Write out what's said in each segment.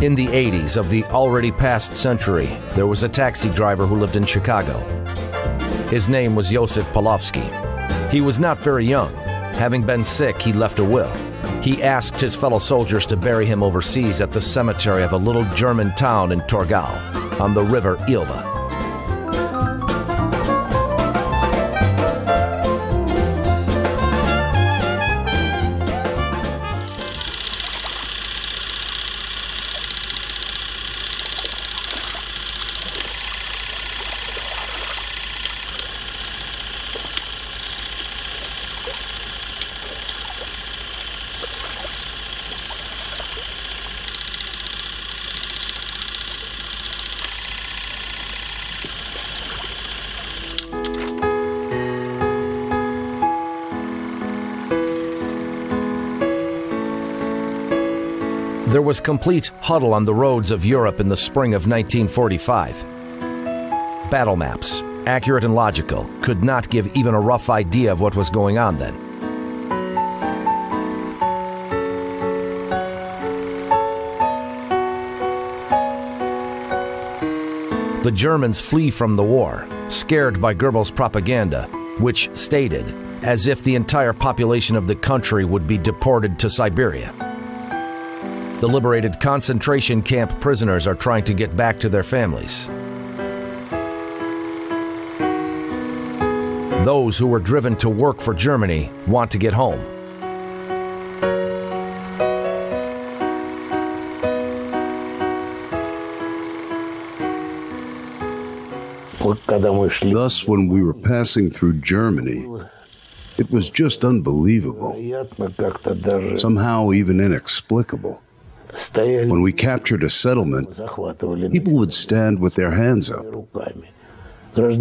In the 80s of the already past century, there was a taxi driver who lived in Chicago. His name was Joseph Polowsky. He was not very young. Having been sick, he left a will. He asked his fellow soldiers to bury him overseas at the cemetery of a little German town in Torgau on the river Elbe. Complete huddle on the roads of Europe in the spring of 1945. Battle maps, accurate and logical, could not give even a rough idea of what was going on then. The Germans flee from the war, scared by Goebbels' propaganda, which stated as if the entire population of the country would be deported to Siberia. The liberated concentration camp prisoners are trying to get back to their families. Those who were driven to work for Germany want to get home. Thus, when we were passing through Germany, it was just unbelievable, somehow even inexplicable. When we captured a settlement, people would stand with their hands up.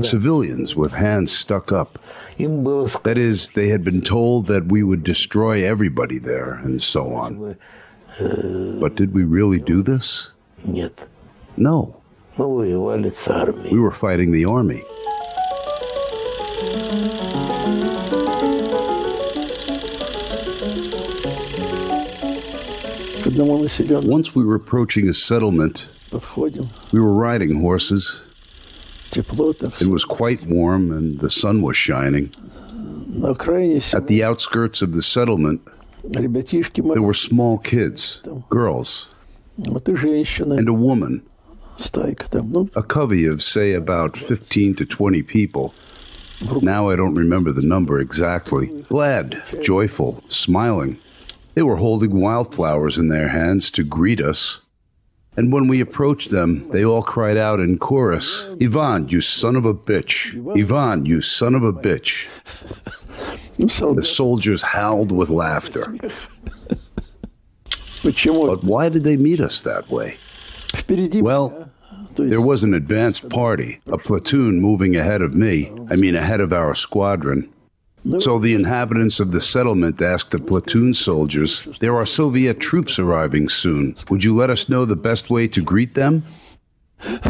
Civilians with hands stuck up. That is, they had been told that we would destroy everybody there, and so on. But did we really do this? No. We were fighting the army. Once we were approaching a settlement, we were riding horses. It was quite warm and the sun was shining. At the outskirts of the settlement, there were small kids, girls, and a woman. A covey of, say, about 15 to 20 people. Now I don't remember the number exactly. Glad, joyful, smiling. They were holding wildflowers in their hands to greet us. And when we approached them, they all cried out in chorus, Ivan, you son of a bitch! Ivan, you son of a bitch! The soldiers howled with laughter. But why did they meet us that way? Well, there was an advance party, a platoon moving ahead of me, I mean ahead of our squadron. So the inhabitants of the settlement asked the platoon soldiers, There are Soviet troops arriving soon. Would you let us know the best way to greet them?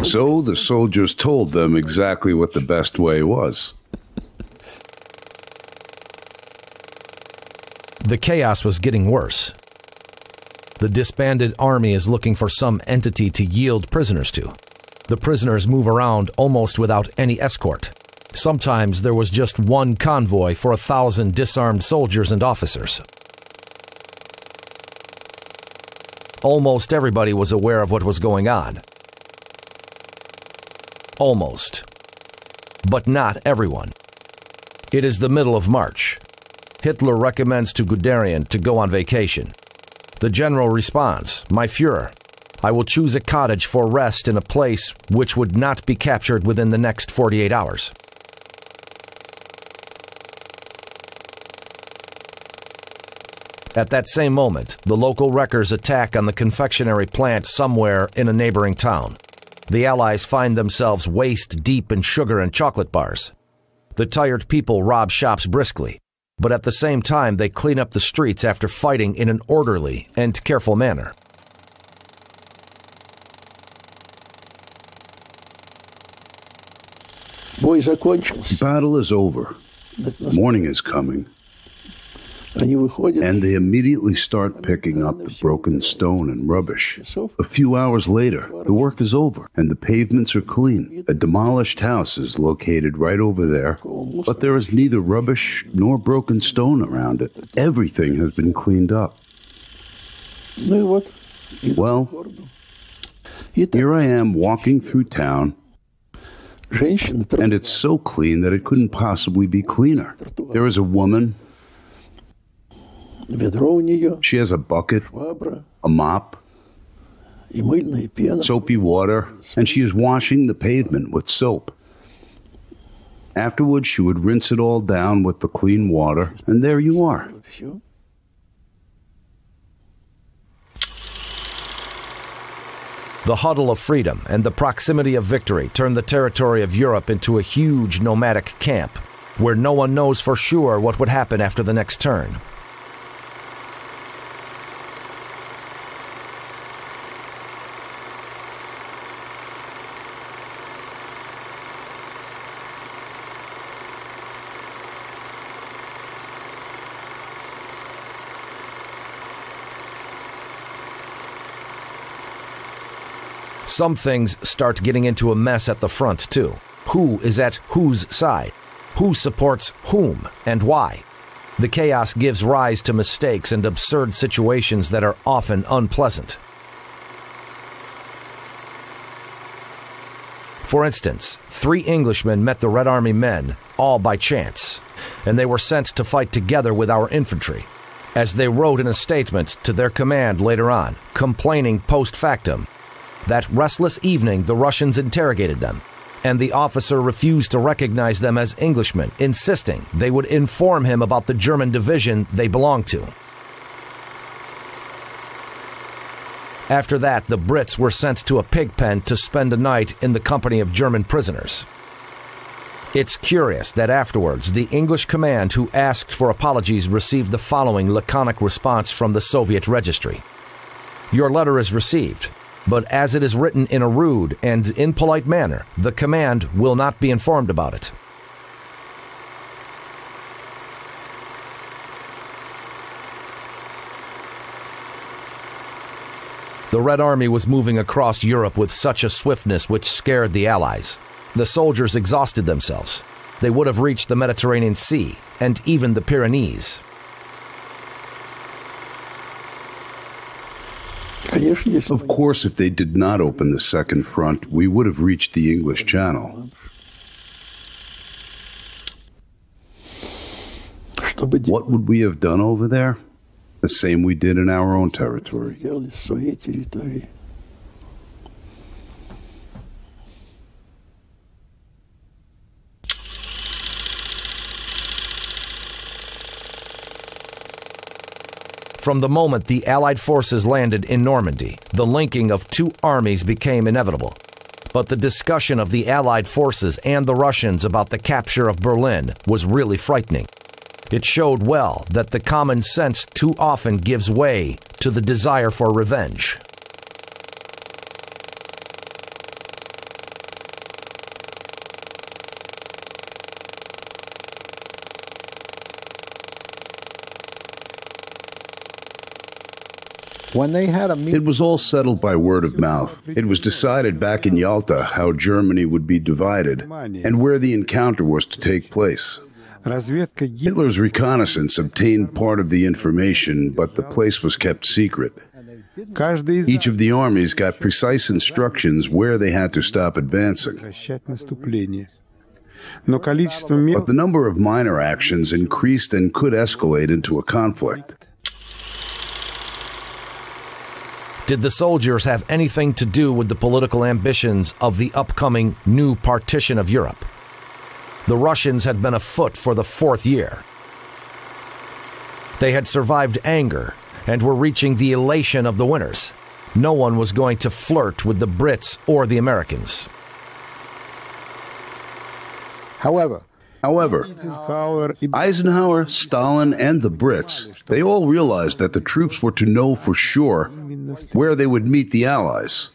So the soldiers told them exactly what the best way was. The chaos was getting worse. The disbanded army is looking for some entity to yield prisoners to. The prisoners move around almost without any escort. Sometimes there was just one convoy for a thousand disarmed soldiers and officers. Almost everybody was aware of what was going on. Almost. But not everyone. It is the middle of March. Hitler recommends to Guderian to go on vacation. The general responds, My Fuhrer, I will choose a cottage for rest in a place which would not be captured within the next 48 hours. At that same moment, the local wreckers attack on the confectionery plant somewhere in a neighboring town. The Allies find themselves waist deep in sugar and chocolate bars. The tired people rob shops briskly, but at the same time they clean up the streets after fighting in an orderly and careful manner. Battle is over. Morning is coming. And they immediately start picking up the broken stone and rubbish. A few hours later, the work is over and the pavements are clean. A demolished house is located right over there, but there is neither rubbish nor broken stone around it. Everything has been cleaned up. Well, here I am walking through town, and it's so clean that it couldn't possibly be cleaner. There is a woman she has a bucket, a mop, soapy water, and she is washing the pavement with soap. Afterwards, she would rinse it all down with the clean water, and there you are. The huddle of freedom and the proximity of victory turned the territory of Europe into a huge nomadic camp, where no one knows for sure what would happen after the next turn. Some things start getting into a mess at the front, too. Who is at whose side? Who supports whom and why? The chaos gives rise to mistakes and absurd situations that are often unpleasant. For instance, three Englishmen met the Red Army men, all by chance, and they were sent to fight together with our infantry. As they wrote in a statement to their command later on, complaining post factum that restless evening, the Russians interrogated them, and the officer refused to recognize them as Englishmen, insisting they would inform him about the German division they belonged to. After that, the Brits were sent to a pig pen to spend a night in the company of German prisoners. It's curious that afterwards, the English command who asked for apologies received the following laconic response from the Soviet registry Your letter is received but as it is written in a rude and impolite manner, the command will not be informed about it. The Red Army was moving across Europe with such a swiftness which scared the Allies. The soldiers exhausted themselves. They would have reached the Mediterranean Sea and even the Pyrenees. Of course, if they did not open the second front, we would have reached the English Channel. What would we have done over there? The same we did in our own territory. From the moment the Allied forces landed in Normandy, the linking of two armies became inevitable. But the discussion of the Allied forces and the Russians about the capture of Berlin was really frightening. It showed well that the common sense too often gives way to the desire for revenge. When they had a meeting, it was all settled by word of mouth. It was decided back in Yalta how Germany would be divided and where the encounter was to take place. Hitler's reconnaissance obtained part of the information, but the place was kept secret. Each of the armies got precise instructions where they had to stop advancing. But the number of minor actions increased and could escalate into a conflict. Did the soldiers have anything to do with the political ambitions of the upcoming new partition of Europe? The Russians had been afoot for the fourth year. They had survived anger and were reaching the elation of the winners. No one was going to flirt with the Brits or the Americans. However, However, Eisenhower, Stalin, and the Brits, they all realized that the troops were to know for sure where they would meet the Allies.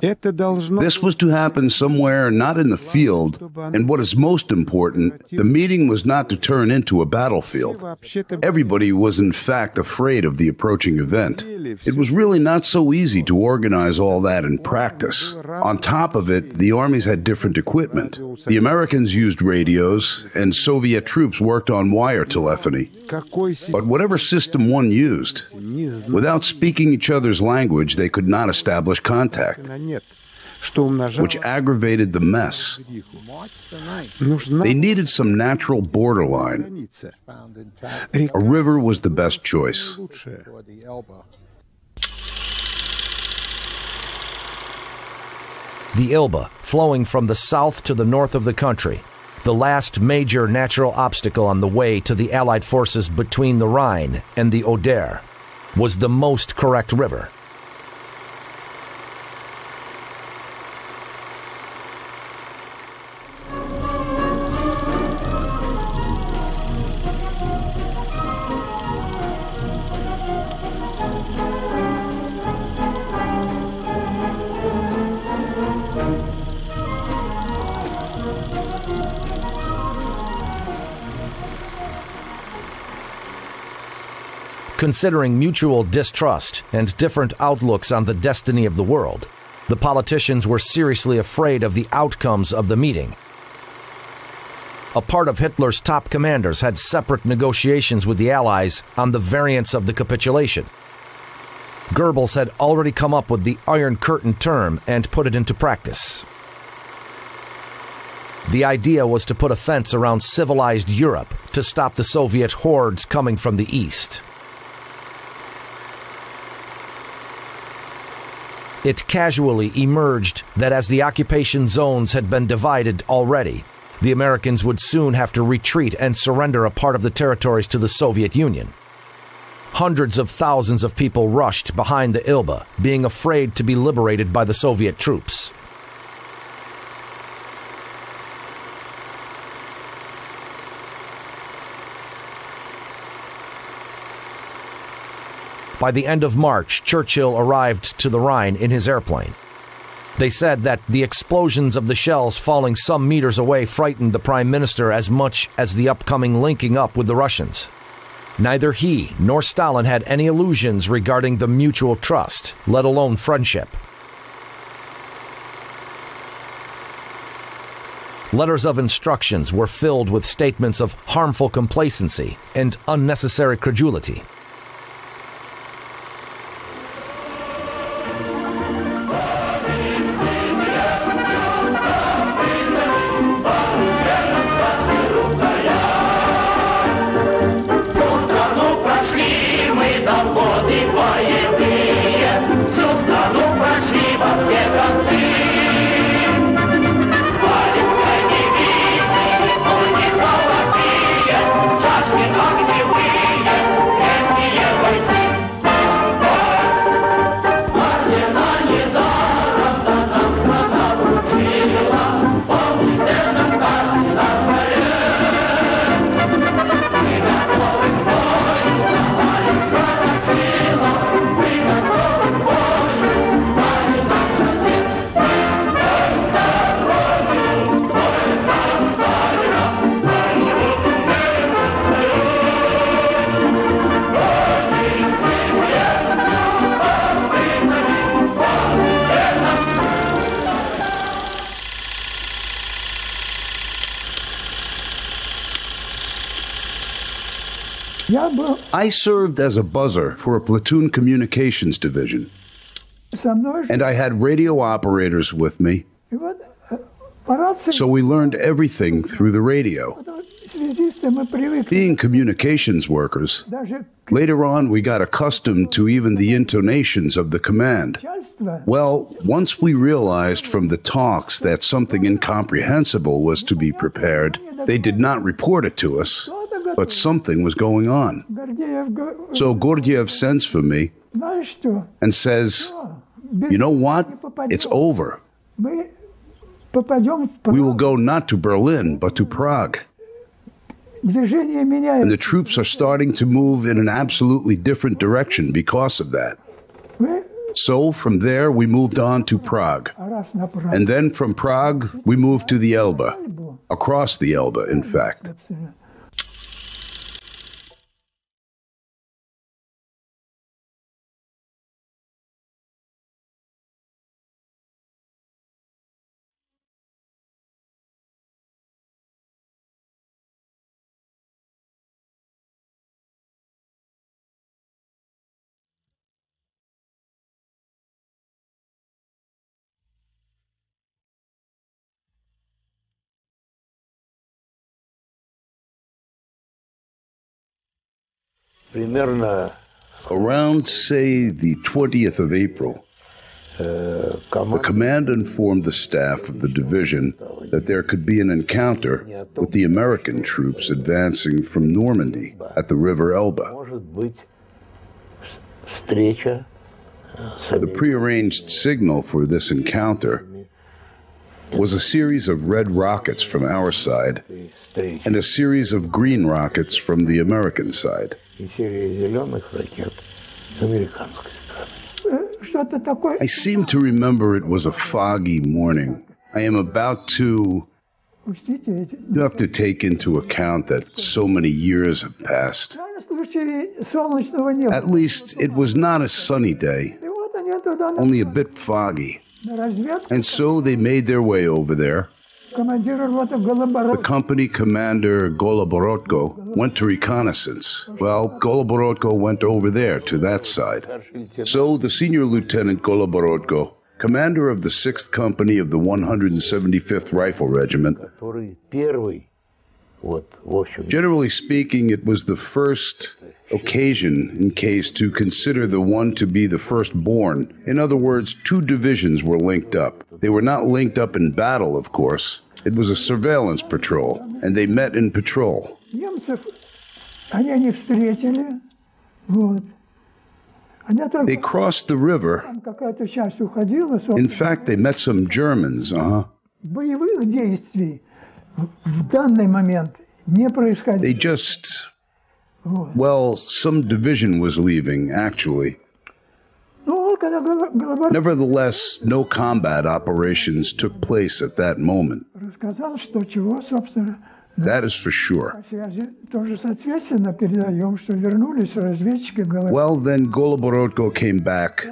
This was to happen somewhere not in the field, and what is most important, the meeting was not to turn into a battlefield. Everybody was in fact afraid of the approaching event. It was really not so easy to organize all that in practice. On top of it, the armies had different equipment. The Americans used radios, and Soviet troops worked on wire telephony. But whatever system one used, without speaking each other's language, they could not establish contact which aggravated the mess. They needed some natural borderline. A river was the best choice. The Elbe, flowing from the south to the north of the country, the last major natural obstacle on the way to the Allied forces between the Rhine and the Oder, was the most correct river. Considering mutual distrust and different outlooks on the destiny of the world, the politicians were seriously afraid of the outcomes of the meeting. A part of Hitler's top commanders had separate negotiations with the Allies on the variants of the capitulation. Goebbels had already come up with the Iron Curtain term and put it into practice. The idea was to put a fence around civilized Europe to stop the Soviet hordes coming from the east. It casually emerged that as the occupation zones had been divided already, the Americans would soon have to retreat and surrender a part of the territories to the Soviet Union. Hundreds of thousands of people rushed behind the Elbe, being afraid to be liberated by the Soviet troops. By the end of March, Churchill arrived to the Rhine in his airplane. They said that the explosions of the shells falling some meters away frightened the Prime Minister as much as the upcoming linking up with the Russians. Neither he nor Stalin had any illusions regarding the mutual trust, let alone friendship. Letters of instructions were filled with statements of harmful complacency and unnecessary credulity. I served as a buzzer for a platoon communications division. And I had radio operators with me. So we learned everything through the radio. Being communications workers, later on we got accustomed to even the intonations of the command. Well, once we realized from the talks that something incomprehensible was to be prepared, they did not report it to us but something was going on. So Gurdjieff sends for me and says, You know what? It's over. We will go not to Berlin, but to Prague. And the troops are starting to move in an absolutely different direction because of that. So from there, we moved on to Prague. And then from Prague, we moved to the Elbe, across the Elbe, in fact. Around, say, the 20th of April, the command informed the staff of the division that there could be an encounter with the American troops advancing from Normandy at the River Elbe. The prearranged signal for this encounter was a series of red rockets from our side and a series of green rockets from the American side. I seem to remember it was a foggy morning. I am about to. You have to take into account that so many years have passed. At least it was not a sunny day, only a bit foggy. And so they made their way over there. The company commander Goloborodko went to reconnaissance. Well, Goloborodko went over there to that side. So the senior lieutenant Goloborodko, commander of the 6th Company of the 175th Rifle Regiment, Generally speaking, it was the first occasion in case to consider the one to be the firstborn. In other words, two divisions were linked up. They were not linked up in battle, of course. It was a surveillance patrol, and they met in patrol. They crossed the river. In fact, they met some Germans, uh huh. They just. Well, some division was leaving, actually. Nevertheless, no combat operations took place at that moment. That is for sure. Well, then Goloborodko came back.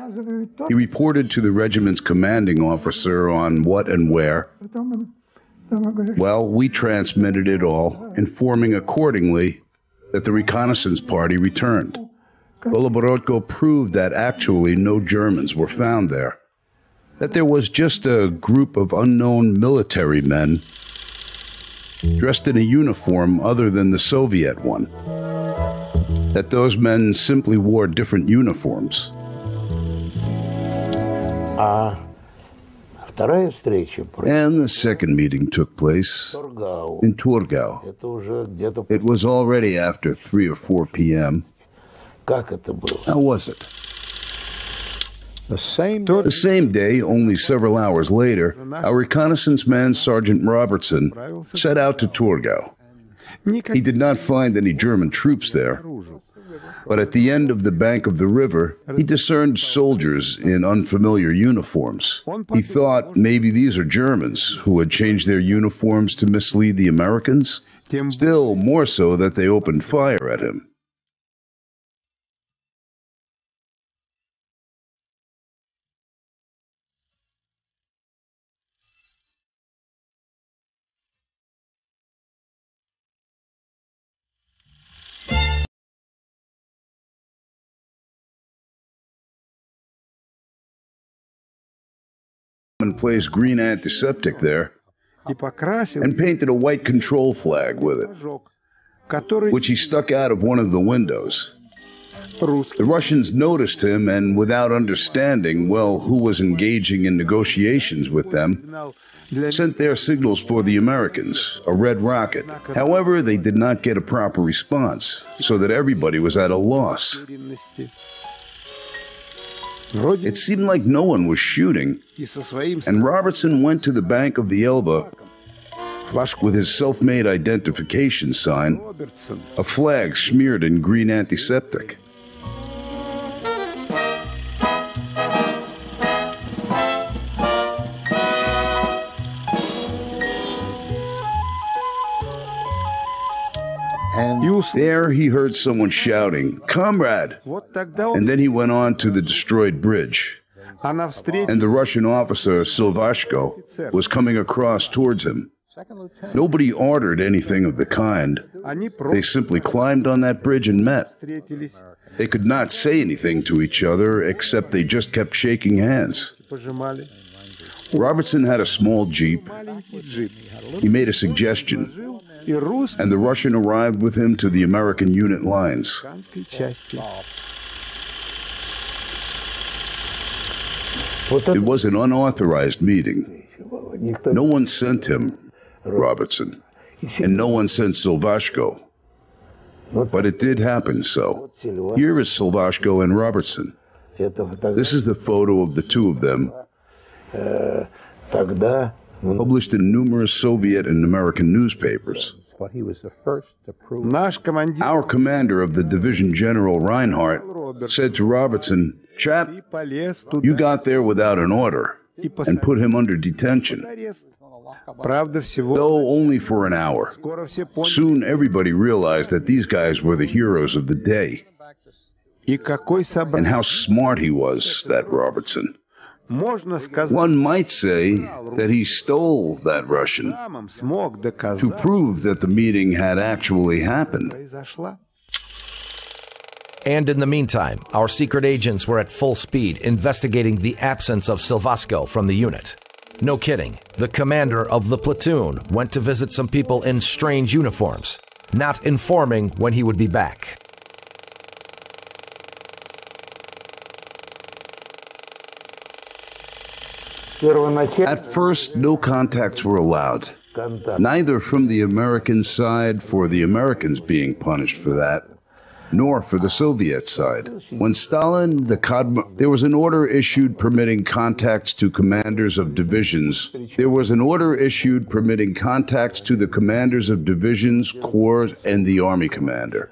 He reported to the regiment's commanding officer on what and where. Well, we transmitted it all, informing accordingly that the reconnaissance party returned. Goloborodko proved that actually no Germans were found there, that there was just a group of unknown military men dressed in a uniform other than the Soviet one, that those men simply wore different uniforms. Uh, and the second meeting took place in Torgau. It was already after 3 or 4 p.m. How was it? The same, the same day, only several hours later, our reconnaissance man, Sergeant Robertson, set out to Torgau. He did not find any German troops there, but at the end of the bank of the river, he discerned soldiers in unfamiliar uniforms. He thought maybe these are Germans who had changed their uniforms to mislead the Americans. Still more so that they opened fire at him. And placed green antiseptic there and painted a white control flag with it, which he stuck out of one of the windows. The Russians noticed him and, without understanding well who was engaging in negotiations with them, sent their signals for the Americans, a red rocket. However, they did not get a proper response, so that everybody was at a loss. It seemed like no one was shooting, and Robertson went to the bank of the Elbe with his self made identification sign, a flag smeared in green antiseptic. There he heard someone shouting, Comrade! And then he went on to the destroyed bridge. And the Russian officer, Silvashko, was coming across towards him. Nobody ordered anything of the kind. They simply climbed on that bridge and met. They could not say anything to each other except they just kept shaking hands. Robertson had a small jeep. He made a suggestion, and the Russian arrived with him to the American unit lines. It was an unauthorized meeting. No one sent him, Robertson, and no one sent Silvashko. But it did happen so. Here is Silvashko and Robertson. This is the photo of the two of them, published in numerous Soviet and American newspapers. What he was the first to prove. Our commander of the division, General Reinhardt, said to Robertson, Chap, you got there without an order and put him under detention. Though only for an hour. Soon everybody realized that these guys were the heroes of the day. And how smart he was, that Robertson. One might say that he stole that Russian to prove that the meeting had actually happened. And in the meantime, our secret agents were at full speed investigating the absence of Silvashko from the unit. No kidding, the commander of the platoon went to visit some people in strange uniforms, not informing when he would be back. At first, no contacts were allowed, neither from the American side for the Americans being punished for that, nor for the Soviet side. When Stalin, the Kadm- there was an order issued permitting contacts to commanders of divisions. There was an order issued permitting contacts to the commanders of divisions, corps, and the army commander.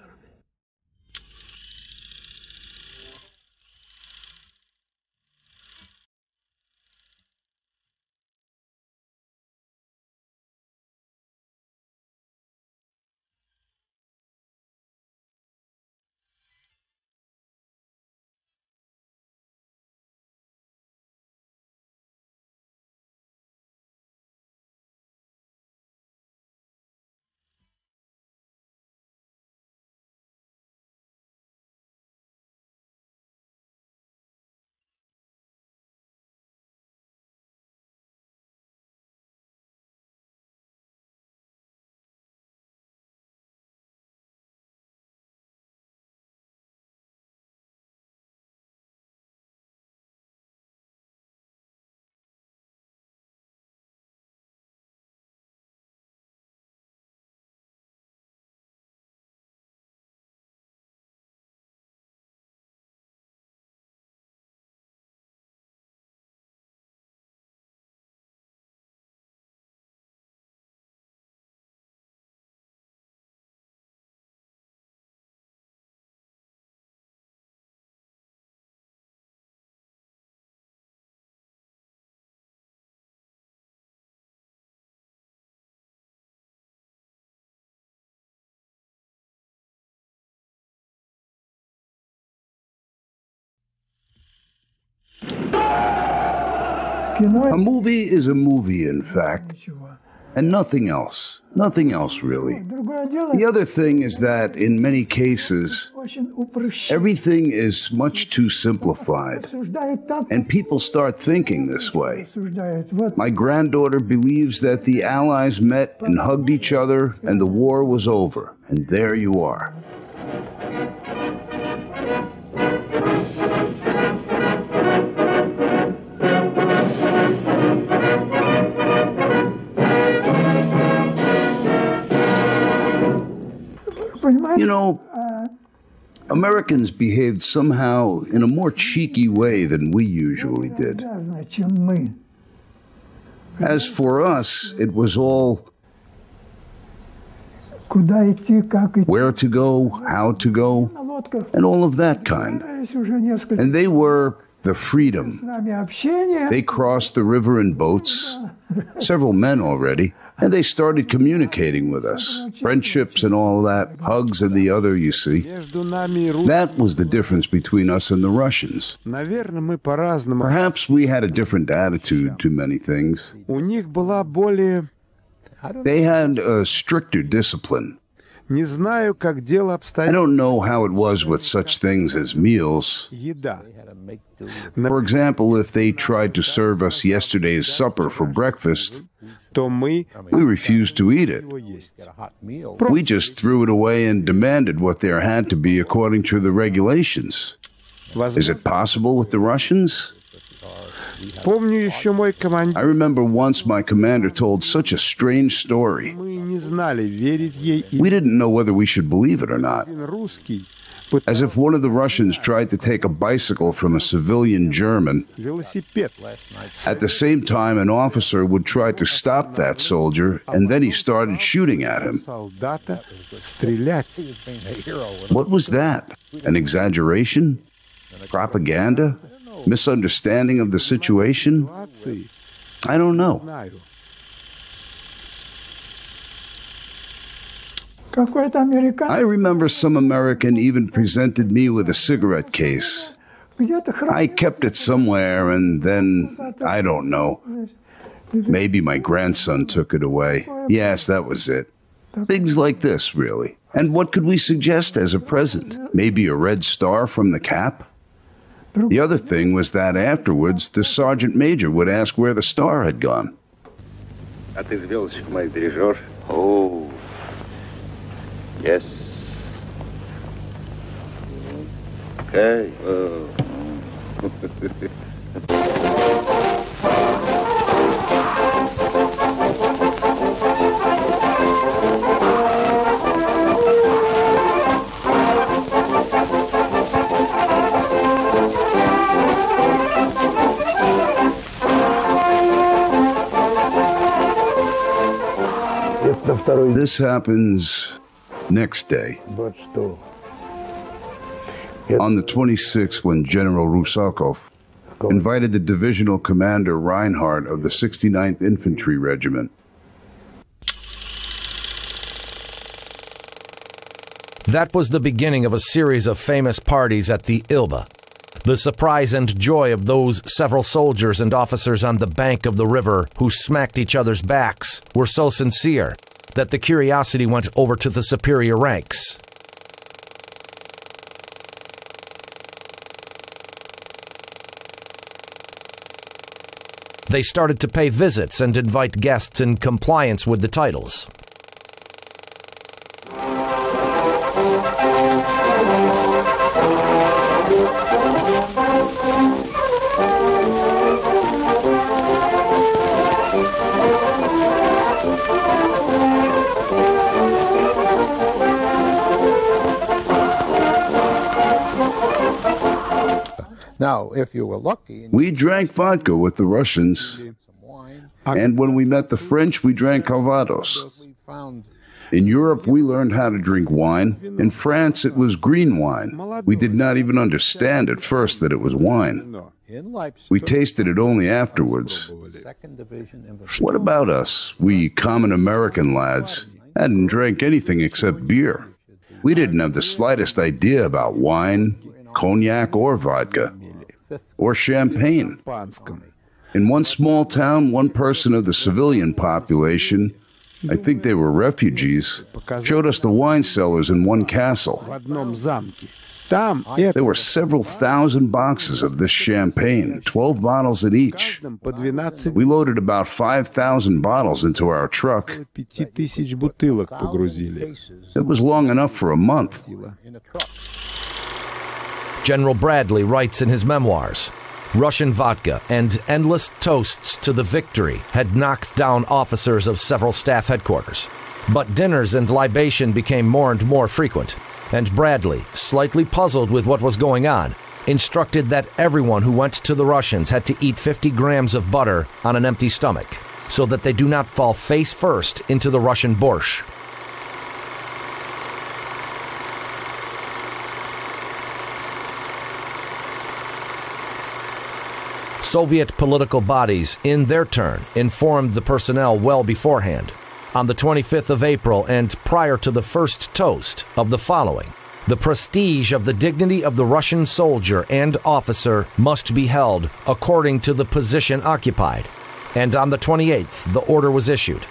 A movie is a movie, in fact, and nothing else. Nothing else, really. The other thing is that, in many cases, everything is much too simplified, and people start thinking this way. My granddaughter believes that the Allies met and hugged each other, and the war was over, and there you are. You know, Americans behaved somehow in a more cheeky way than we usually did. As for us, it was all where to go, how to go, and all of that kind. And they were the freedom. They crossed the river in boats, several men already. And they started communicating with us friendships and all that, hugs and the other, you see. That was the difference between us and the Russians. Perhaps we had a different attitude to many things. They had a stricter discipline. I don't know how it was with such things as meals. For example, if they tried to serve us yesterday's supper for breakfast, we refused to eat it. We just threw it away and demanded what there had to be according to the regulations. Is it possible with the Russians? I remember once my commander told such a strange story. We didn't know whether we should believe it or not as if one of the Russians tried to take a bicycle from a civilian German. At the same time, an officer would try to stop that soldier, and then he started shooting at him. What was that? An exaggeration? Propaganda? Misunderstanding of the situation? I don't know. I remember some American even presented me with a cigarette case. I kept it somewhere, and then I don't know. Maybe my grandson took it away. Yes, that was it. Things like this, really. And what could we suggest as a present? Maybe a red star from the cap? The other thing was that afterwards, the sergeant major would ask where the star had gone. Oh, Yes. Okay. Uh, this happens Next day, on the 26th, when General Rusakov invited the divisional commander Reinhardt of the 69th Infantry Regiment. That was the beginning of a series of famous parties at the Elbe. The surprise and joy of those several soldiers and officers on the bank of the river who smacked each other's backs were so sincere that the curiosity went over to the superior ranks. They started to pay visits and invite guests in compliance with the titles. Now, if you were lucky We drank vodka with the Russians, and when we met the French, we drank Calvados. In Europe, we learned how to drink wine. In France, it was green wine. We did not even understand at first that it was wine. Но in Leipzig, We tasted it only afterwards. second division infantry. What about us, we common American lads? Hadn't drank anything except beer. We didn't have the slightest idea about wine, cognac, or vodka, or champagne. In one small town, one person of the civilian population, I think they were refugees, showed us the wine cellars in one castle. There were several thousand boxes of this champagne, 12 bottles in each. We loaded about 5,000 bottles into our truck. It was long enough for a month. General Bradley writes in his memoirs Russian vodka and endless toasts to the victory had knocked down officers of several staff headquarters. But dinners and libation became more and more frequent, and Bradley, slightly puzzled with what was going on, instructed that everyone who went to the Russians had to eat 50 grams of butter on an empty stomach, so that they do not fall face first into the Russian borscht. Soviet political bodies, in their turn, informed the personnel well beforehand. on the 25th of April and prior to the first toast of the following. The prestige of the dignity of the Russian soldier and officer must be held according to the position occupied. And on the 28th, the order was issued.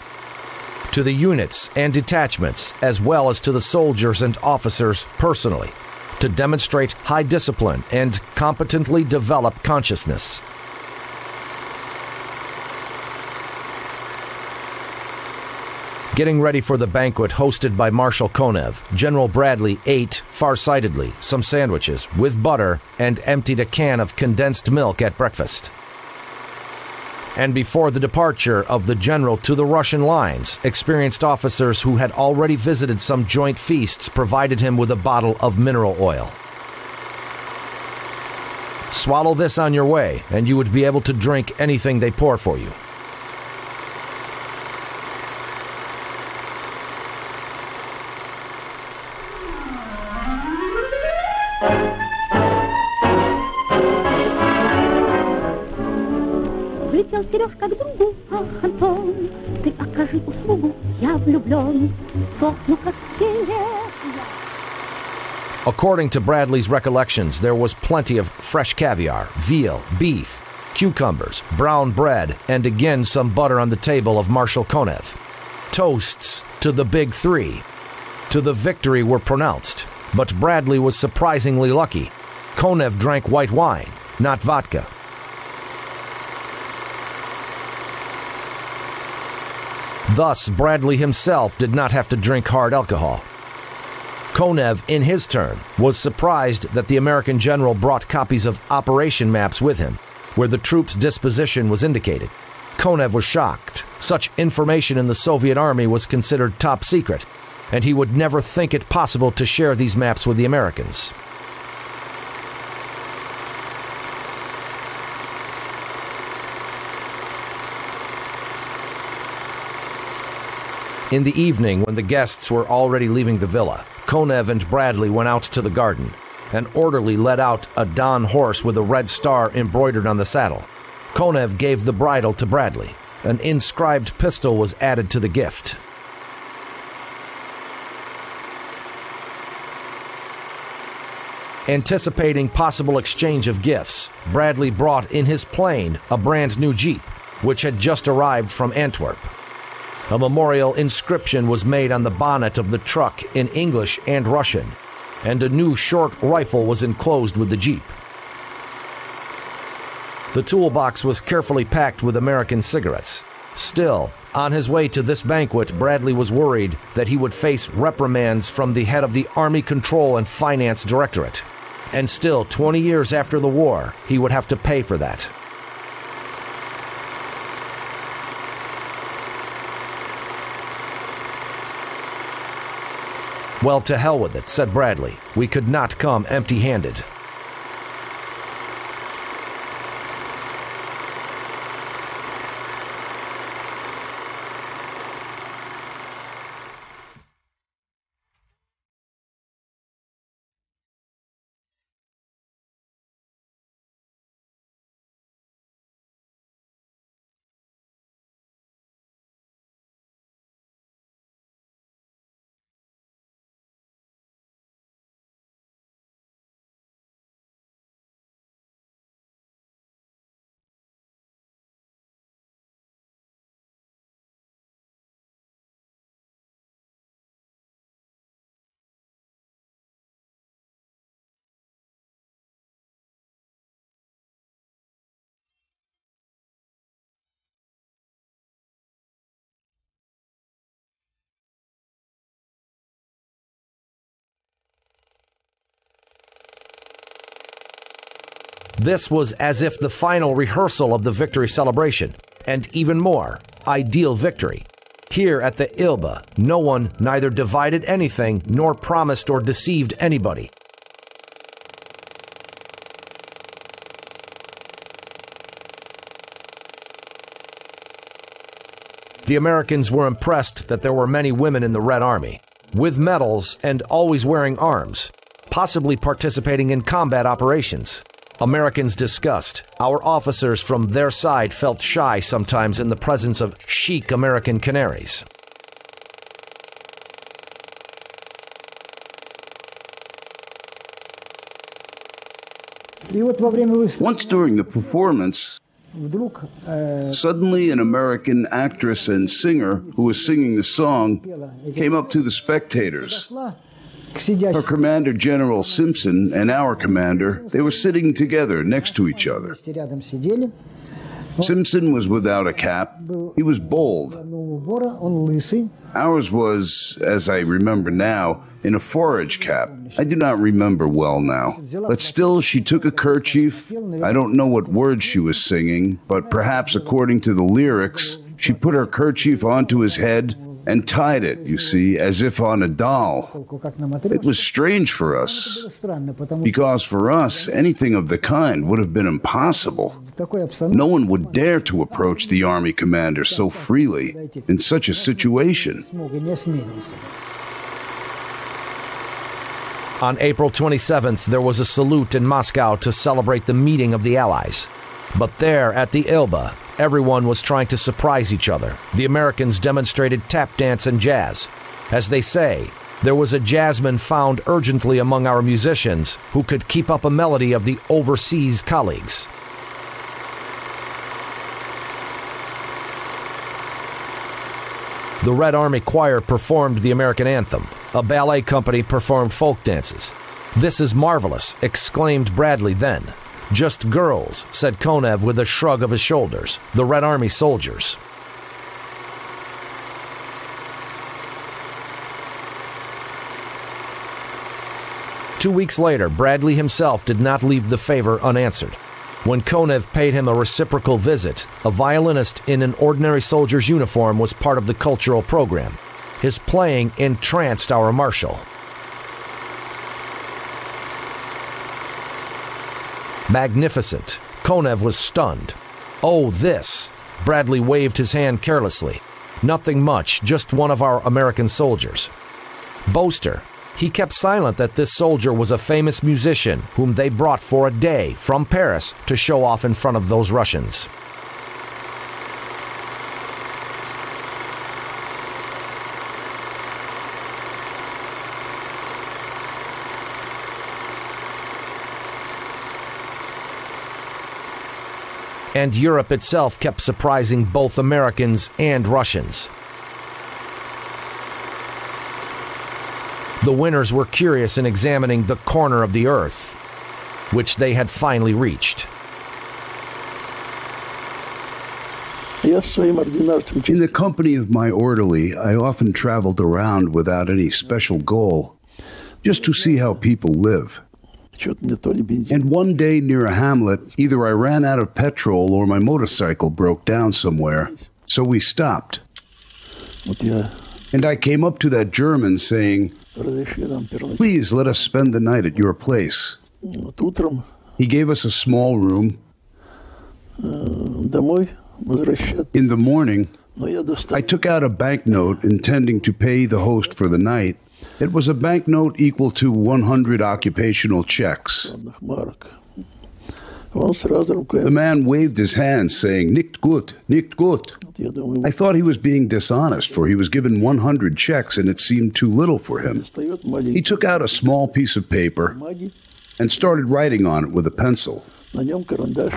To the units and detachments, as well as to the soldiers and officers personally, to demonstrate high discipline and competently develop consciousness. Getting ready for the banquet hosted by Marshal Konev, General Bradley ate, farsightedly, some sandwiches with butter and emptied a can of condensed milk at breakfast. And before the departure of the general to the Russian lines, experienced officers who had already visited some joint feasts provided him with a bottle of mineral oil. Swallow this on your way, and you would be able to drink anything they pour for you. According to Bradley's recollections, there was plenty of fresh caviar, veal, beef, cucumbers, brown bread, and again some butter on the table of Marshal Konev. Toasts to the Big Three, to the victory were pronounced, but Bradley was surprisingly lucky. Konev drank white wine, not vodka. Thus, Bradley himself did not have to drink hard alcohol. Konev, in his turn, was surprised that the American general brought copies of operation maps with him, where the troops' disposition was indicated. Konev was shocked. Such information in the Soviet army was considered top secret, and he would never think it possible to share these maps with the Americans. In the evening, when the guests were already leaving the villa, Konev and Bradley went out to the garden. An orderly led out a Don horse with a red star embroidered on the saddle. Konev gave the bridle to Bradley. An inscribed pistol was added to the gift. Anticipating possible exchange of gifts, Bradley brought in his plane a brand new Jeep, which had just arrived from Antwerp. A memorial inscription was made on the bonnet of the truck in English and Russian, and a new short rifle was enclosed with the Jeep. The toolbox was carefully packed with American cigarettes. Still, on his way to this banquet, Bradley was worried that he would face reprimands from the head of the Army Control and Finance Directorate. And still, 20 years after the war, he would have to pay for that. Well, to hell with it, said Bradley. We could not come empty handed. This was as if the final rehearsal of the victory celebration, and even more, ideal victory. Here at the Elbe, no one neither divided anything nor promised or deceived anybody. The Americans were impressed that there were many women in the Red Army, with medals and always wearing arms, possibly participating in combat operations. Americans discussed. Our officers from their side felt shy sometimes in the presence of chic American canaries. Once during the performance, suddenly an American actress and singer who was singing the song came up to the spectators her commander, General Simpson, and our commander, they were sitting together next to each other. Simpson was without a cap. He was bald. Ours was, as I remember now, in a forage cap. I do not remember well now. But still, she took a kerchief. I don't know what words she was singing, but perhaps according to the lyrics, she put her kerchief onto his head and tied it, you see, as if on a doll. It was strange for us, because for us, anything of the kind would have been impossible. No one would dare to approach the army commander so freely in such a situation. On April 27th, there was a salute in Moscow to celebrate the meeting of the Allies. But there, at the Elbe everyone was trying to surprise each other. The Americans demonstrated tap dance and jazz. As they say, there was a jazzman found urgently among our musicians who could keep up a melody of the overseas colleagues. The Red Army Choir performed the American anthem. A ballet company performed folk dances. This is marvelous, exclaimed Bradley then. Just girls, said Konev with a shrug of his shoulders. The Red Army soldiers. Two weeks later, Bradley himself did not leave the favor unanswered. When Konev paid him a reciprocal visit, a violinist in an ordinary soldier's uniform was part of the cultural program. His playing entranced our marshal. Magnificent. Konev was stunned. Oh, this. Bradley waved his hand carelessly. Nothing much, just one of our American soldiers. Boaster. He kept silent that this soldier was a famous musician whom they brought for a day from Paris to show off in front of those Russians. and Europe itself kept surprising both Americans and Russians. The winners were curious in examining the corner of the Earth, which they had finally reached. In the company of my orderly, I often traveled around without any special goal, just to see how people live. And one day near a hamlet, either I ran out of petrol or my motorcycle broke down somewhere, so we stopped. And I came up to that German saying, Please let us spend the night at your place. He gave us a small room. In the morning, I took out a banknote intending to pay the host for the night. It was a banknote equal to 100 occupational checks. The man waved his hand, saying, Nicht gut, nicht gut. I thought he was being dishonest, for he was given 100 checks and it seemed too little for him. He took out a small piece of paper and started writing on it with a pencil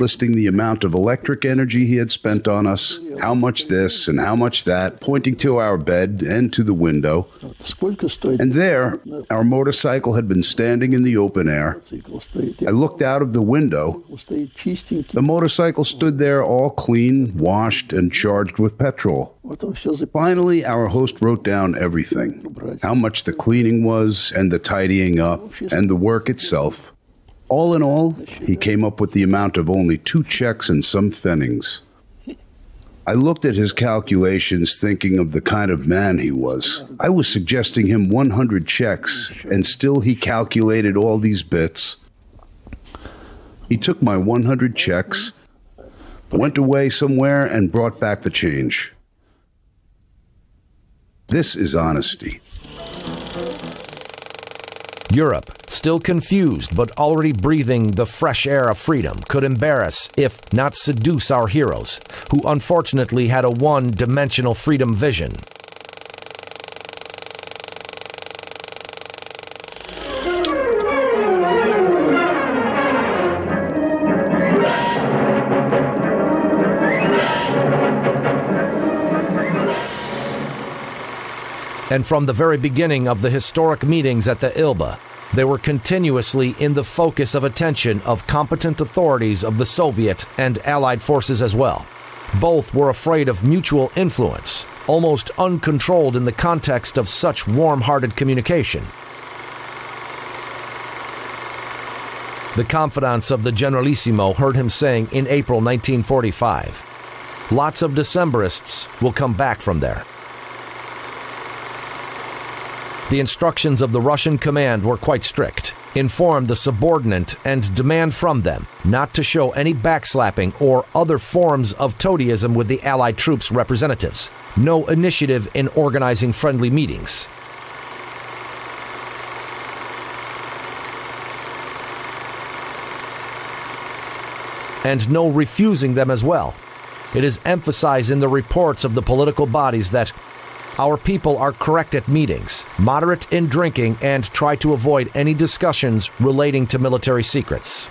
listing the amount of electric energy he had spent on us, how much this and how much that, pointing to our bed and to the window. And there, our motorcycle had been standing in the open air. I looked out of the window. The motorcycle stood there all clean, washed, and charged with petrol. Finally, our host wrote down everything how much the cleaning was, and the tidying up, and the work itself. All in all, he came up with the amount of only two checks and some pfennigs. I looked at his calculations, thinking of the kind of man he was. I was suggesting him 100 checks, and still he calculated all these bits. He took my 100 checks, went away somewhere, and brought back the change. This is honesty. Europe, still confused but already breathing the fresh air of freedom, could embarrass, if not seduce, our heroes, who unfortunately had a one dimensional freedom vision. And from the very beginning of the historic meetings at the Elbe, they were continuously in the focus of attention of competent authorities of the Soviet and Allied forces as well. Both were afraid of mutual influence, almost uncontrolled in the context of such warm hearted communication. The confidants of the Generalissimo heard him saying in April 1945 Lots of Decembrists will come back from there. The instructions of the Russian command were quite strict. Inform the subordinate and demand from them not to show any backslapping or other forms of toadyism with the Allied troops' representatives. No initiative in organizing friendly meetings. And no refusing them as well. It is emphasized in the reports of the political bodies that our people are correct at meetings, moderate in drinking, and try to avoid any discussions relating to military secrets.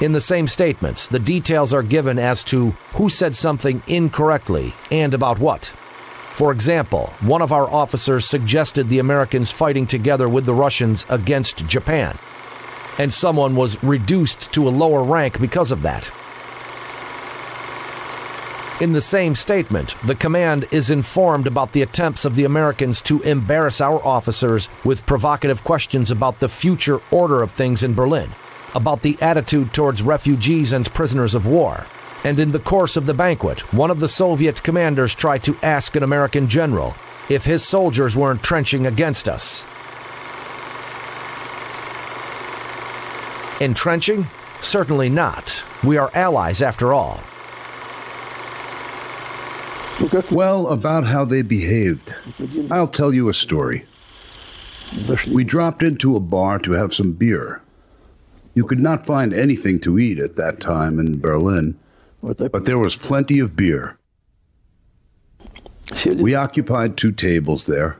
In the same statements, the details are given as to who said something incorrectly and about what. For example, one of our officers suggested the Americans fighting together with the Russians against Japan, and someone was reduced to a lower rank because of that. In the same statement, the command is informed about the attempts of the Americans to embarrass our officers with provocative questions about the future order of things in Berlin, about the attitude towards refugees and prisoners of war. And in the course of the banquet, one of the Soviet commanders tried to ask an American general if his soldiers were entrenching against us. Entrenching? Certainly not. We are allies after all. Well, about how they behaved. I'll tell you a story. We dropped into a bar to have some beer. You could not find anything to eat at that time in Berlin, but there was plenty of beer. We occupied two tables there.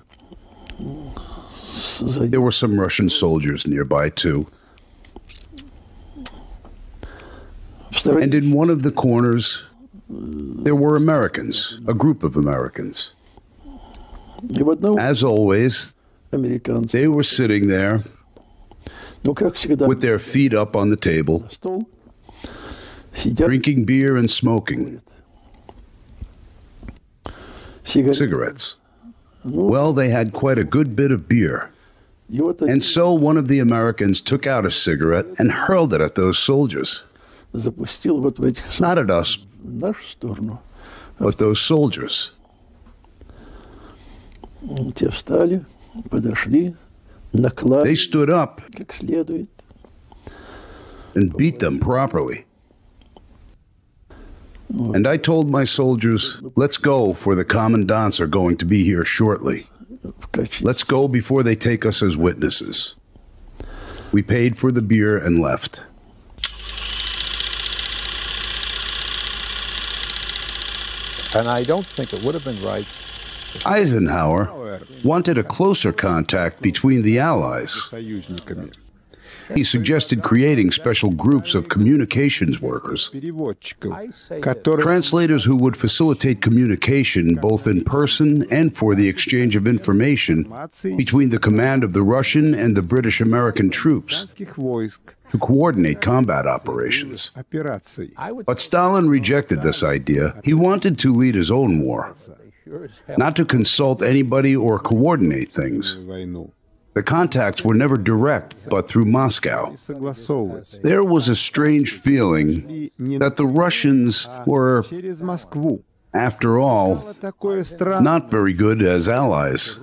There were some Russian soldiers nearby, too. And in one of the corners, there were Americans, a group of Americans. As always, they were sitting there with their feet up on the table, drinking beer and smoking cigarettes. Well, they had quite a good bit of beer. And so one of the Americans took out a cigarette and hurled it at those soldiers. Not at us, but those soldiers. They stood up and beat them properly. And I told my soldiers, let's go, for the commandants are going to be here shortly. Let's go before they take us as witnesses. We paid for the beer and left. And I don't think it would have been right. Eisenhower wanted a closer contact between the Allies. He suggested creating special groups of communications workers, translators who would facilitate communication both in person and for the exchange of information between the command of the Russian and the British American troops to coordinate combat operations. But Stalin rejected this idea. He wanted to lead his own war, not to consult anybody or coordinate things. The contacts were never direct, but through Moscow. There was a strange feeling that the Russians were after all, not very good as allies.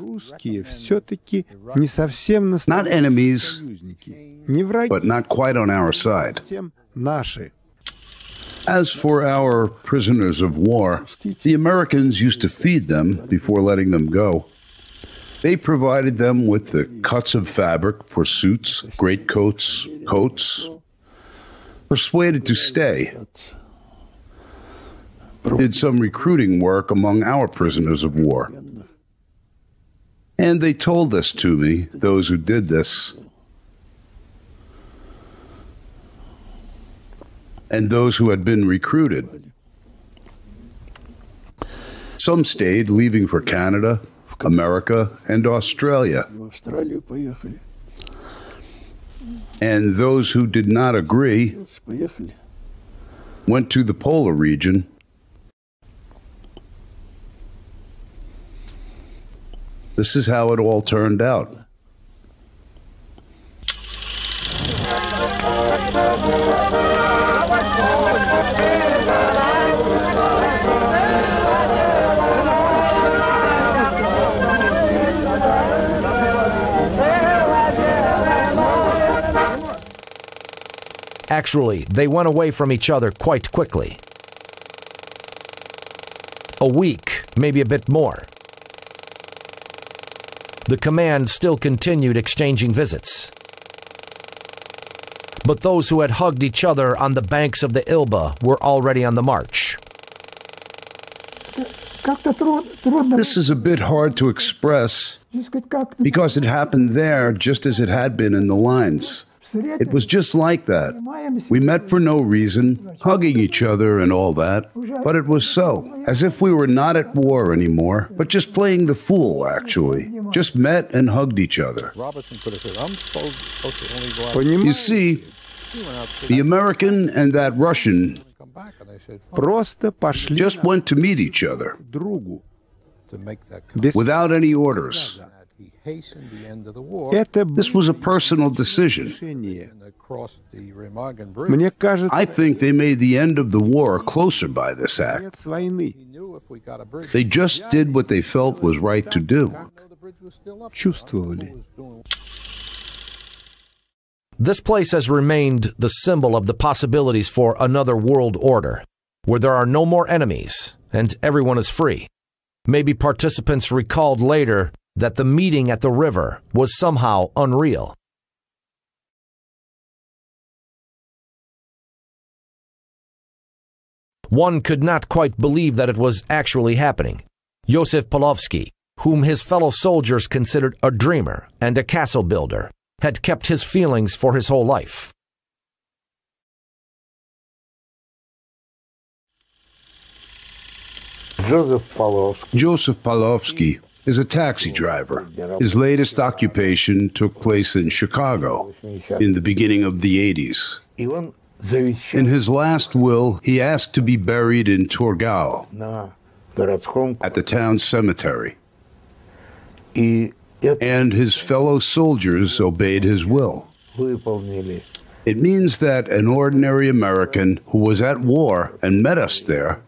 Not enemies, but not quite on our side. As for our prisoners of war, the Americans used to feed them before letting them go. They provided them with the cuts of fabric for suits, greatcoats, coats, persuaded to stay, did some recruiting work among our prisoners of war. And they told this to me, those who did this. And those who had been recruited. Some stayed, leaving for Canada, America, and Australia. And those who did not agree went to the polar region This is how it all turned out. Actually, they went away from each other quite quickly. A week, maybe a bit more. The command still continued exchanging visits. But those who had hugged each other on the banks of the Elbe were already on the march. This is a bit hard to express because it happened there just as it had been in the lines. It was just like that. We met for no reason, hugging each other and all that, but it was so, as if we were not at war anymore, but just playing the fool, actually. Just met and hugged each other. You see, the American and that Russian just went to meet each other without any orders. Это This was a personal decision. решение. and across the Remagen Bridge. Мне кажется, I think they made the end of the war closer by this act. конец войны He knew if we got a bridge, They just did what they felt was right to do. know the bridge was still up. чувствовали. was doing This place has remained the symbol of the possibilities for another world order, where there are no more enemies and everyone is free. Maybe participants recalled later that the meeting at the river was somehow unreal. One could not quite believe that it was actually happening. Yosef Polowsky, whom his fellow soldiers considered a dreamer and a castle builder, had kept his feelings for his whole life. Joseph Pavlovsky. Joseph Polowsky is a taxi driver. His latest occupation took place in Chicago in the beginning of the 80s. In his last will, he asked to be buried in Torgau at the town cemetery. And his fellow soldiers obeyed his will. It means that an ordinary American who was at war and met us there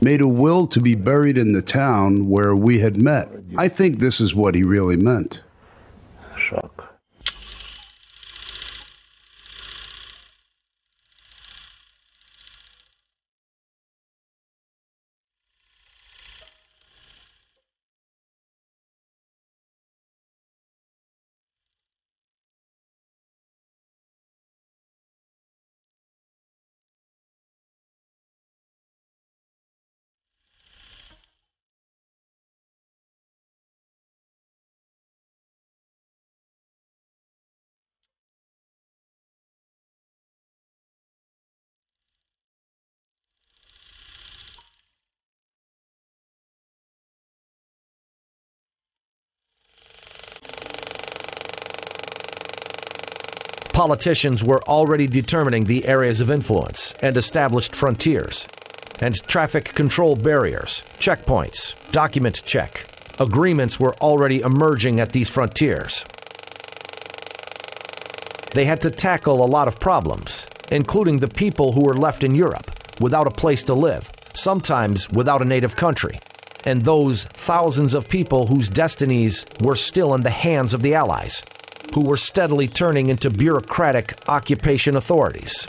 made a will to be buried in the town where we had met. I think this is what he really meant. Shock. Politicians were already determining the areas of influence and established frontiers, and traffic control barriers, checkpoints, document check. Agreements were already emerging at these frontiers. They had to tackle a lot of problems, including the people who were left in Europe without a place to live, sometimes without a native country, and those thousands of people whose destinies were still in the hands of the Allies, who were steadily turning into bureaucratic occupation authorities.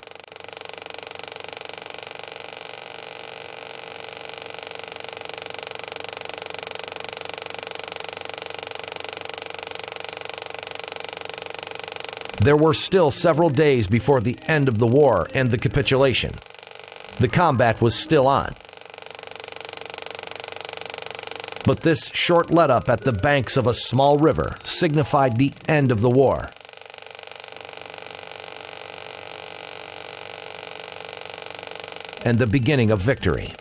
There were still several days before the end of the war and the capitulation. The combat was still on. But this short letup at the banks of a small river signified the end of the war. And the beginning of victory.